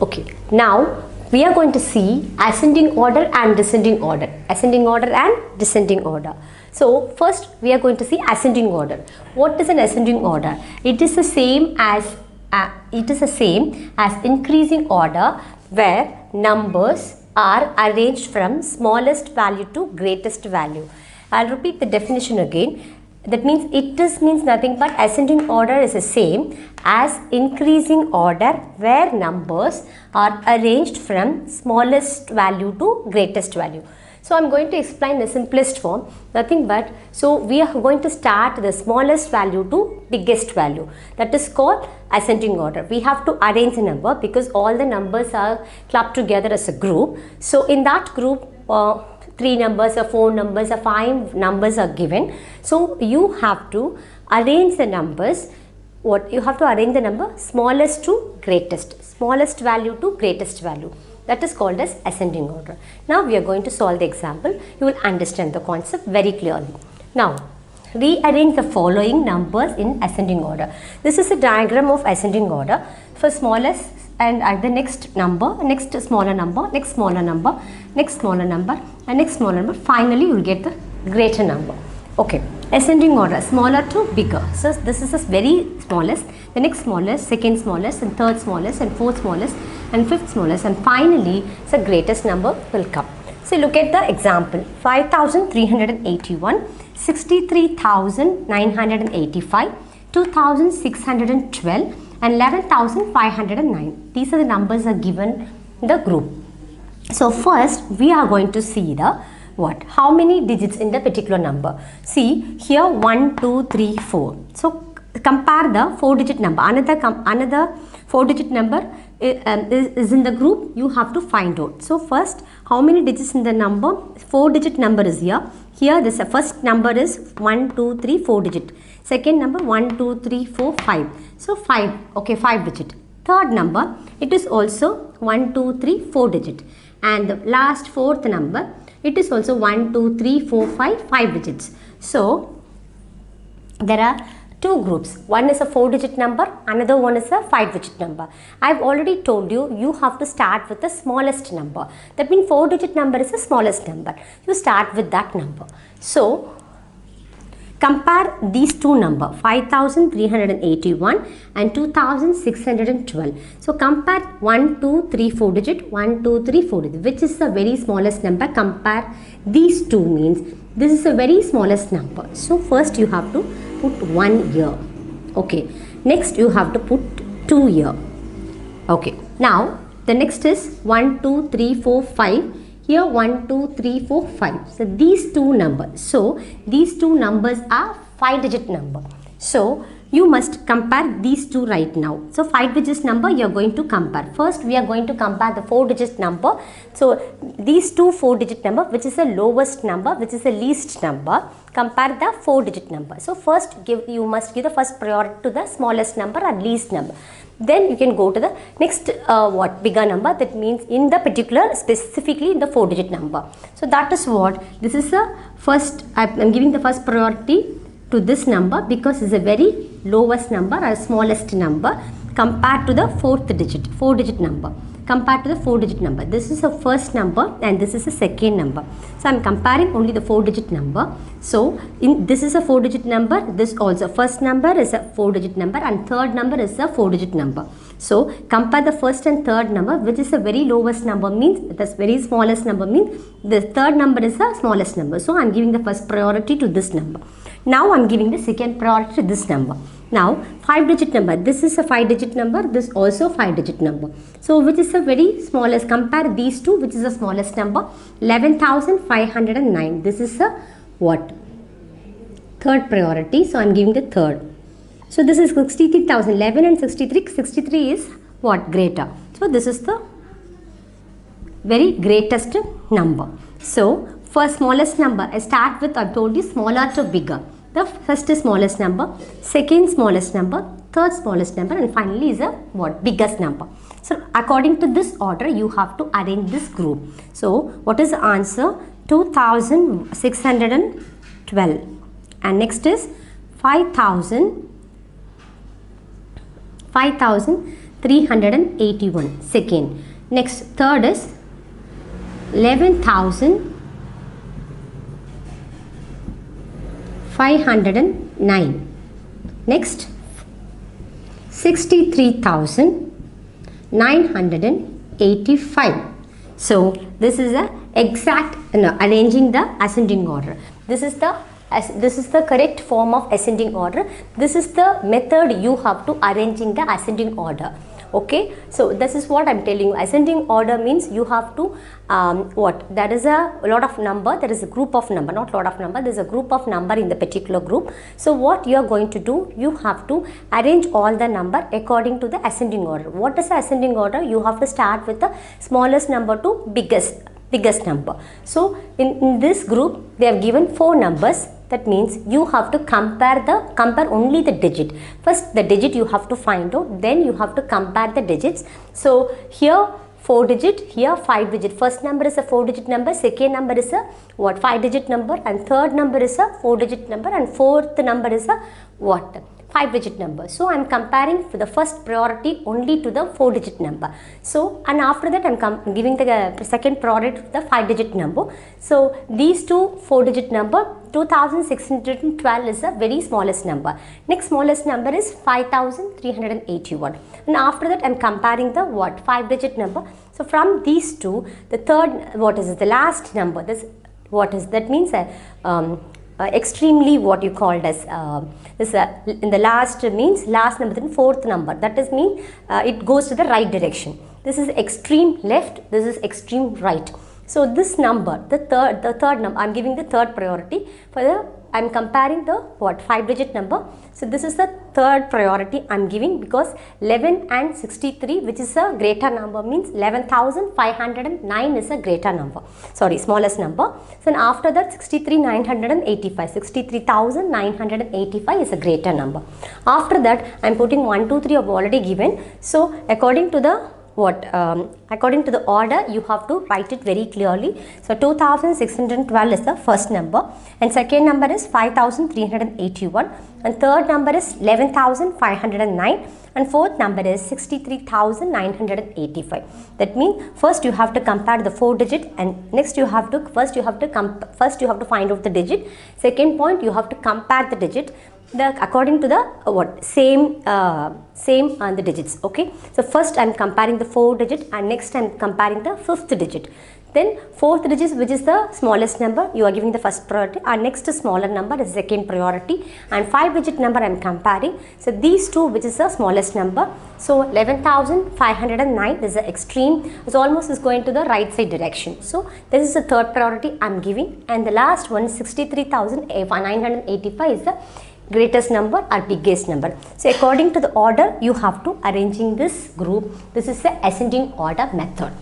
Okay, now we are going to see ascending order and descending order. Ascending order and descending order. So first we are going to see ascending order. What is an ascending order? It is the same as uh, it is the same as increasing order where numbers are arranged from smallest value to greatest value. I'll repeat the definition again that means it is means nothing but ascending order is the same as increasing order where numbers are arranged from smallest value to greatest value. So i'm going to explain the simplest form nothing but so we are going to start the smallest value to biggest value. That is called ascending order. We have to arrange the number because all the numbers are clubbed together as a group. So in that group uh, three numbers or four numbers or five numbers are given. So you have to arrange the numbers. What you have to arrange the number smallest to greatest smallest value to greatest value. That is called as ascending order. Now we are going to solve the example. You will understand the concept very clearly. Now rearrange the following numbers in ascending order. This is a diagram of ascending order. For smallest and at the next number next smaller number next smaller number next smaller number and next smaller number. Finally you will get the greater number. Okay. Ascending order smaller to bigger. So this is the very smallest. The next smallest second smallest and third smallest and fourth smallest and fifth smallest. And finally the greatest number will come. So look at the example. 5381 63985 2612 and 11,509. These are the numbers are given in the group. So first we are going to see the what? How many digits in the particular number? See here 1, 2, 3, 4. So compare the 4 digit number. Another, another 4 digit number um, is, is in the group you have to find out. So first how many digits in the number? 4 digit number is here. Here this first number is 1, 2, 3, 4 digit. Second number 1, 2, 3, 4, 5. So 5, okay 5 digit. Third number, it is also 1, 2, 3, 4 digit. And the last fourth number, it is also 1, 2, 3, 4, 5, 5 digits. So there are two groups. One is a 4 digit number, another one is a 5 digit number. I have already told you, you have to start with the smallest number. That means 4 digit number is the smallest number. You start with that number. So Compare these two numbers 5381 and 2612. So compare 1, 2, 3, 4 digit 1, 2, 3, 4 digit which is the very smallest number compare these two means this is the very smallest number. So first you have to put 1 year. Okay. Next you have to put 2 year. Okay. Now the next is 1, 2, 3, 4, 5 here 1 2 3 4 5 so these two numbers so these two numbers are 5 digit number. So you must compare these two right now. So 5 digits number you are going to compare. First we are going to compare the 4 digit number. So these two 4 digit number which is the lowest number which is the least number compare the 4 digit number. So first give you must give the first priority to the smallest number or least number then you can go to the next uh, what bigger number. That means in the particular specifically in the four digit number. So that is what this is the first i'm giving the first priority to this number because it's a very lowest number or smallest number compared to the fourth digit four digit number compared to the four digit number. This is the first number and this is the second number. So i'm comparing only the four digit number. So in this is a four digit number. This also first number is a four digit number and third number is a four digit number. So compare the first and third number. Which is the very lowest number means the very smallest number means the third number is the smallest number. So i'm giving the first priority to this number. Now i'm giving the second priority to this number now 5 digit number. This is a 5 digit number. This also 5 digit number. So which is a very smallest compare these two which is the smallest number? 11509 this is a what? Third priority. So i'm giving the third. So this is 63000 11 and 63 63 is what? Greater. So this is the very greatest number. So for smallest number. I start with i told you smaller to bigger the first smallest number, second smallest number, third smallest number and finally is a what biggest number. So according to this order you have to arrange this group. So what is the answer? 2612 and next is 5000 381 second next third is 11509 next 63985 so this is the exact no, arranging the ascending order. This is the as this is the correct form of ascending order. This is the method you have to arranging the ascending order okay? So this is what i'm telling you. Ascending order means you have to um, what? There is a lot of number. There is a group of number not lot of number. There is a group of number in the particular group. So what you are going to do you have to arrange all the number according to the ascending order. What is the ascending order? You have to start with the smallest number to biggest biggest number. So in, in this group they have given four numbers that means you have to compare the compare only the digit. First the digit you have to find out then you have to compare the digits. So here 4 digit here 5 digit. First number is a 4 digit number second number is a what 5 digit number and third number is a 4 digit number and fourth number is a what 5 digit number. So I am comparing for the first priority only to the 4 digit number. So and after that I am giving the uh, second priority to the 5 digit number. So these two 4 digit number 2612 is the very smallest number. Next smallest number is 5381 and after that I am comparing the what 5 digit number. So from these two the third what is it, the last number this what is that means uh, um, extremely what you called as uh, this uh, in the last means last number then fourth number. That is mean uh, it goes to the right direction. This is extreme left this is extreme right. So this number the third the third number i'm giving the third priority for the I'm comparing the what 5 digit number. So this is the third priority I'm giving because 11 and 63 which is a greater number means 11,509 is a greater number. Sorry smallest number. So after that 63,985 63,985 is a greater number. After that I'm putting 1, 2, 3 I've already given. So according to the what um, according to the order you have to write it very clearly. So 2612 is the first number and second number is 5381 and third number is 11509 and fourth number is 63985 that means first you have to compare the four digit and next you have to first you have to first you have to find out the digit. Second point you have to compare the digit the according to the uh, what same uh, same the digits okay? So first i'm comparing the four digit and next i'm comparing the fifth digit. Then fourth digit which is the smallest number you are giving the first priority and next smaller number is second priority. And five digit number i'm comparing so these two which is the smallest number so 11509 is the extreme. It's almost is going to the right side direction. So this is the third priority i'm giving and the last one 63985 is the greatest number or biggest number. So according to the order you have to arranging this group. This is the ascending order method.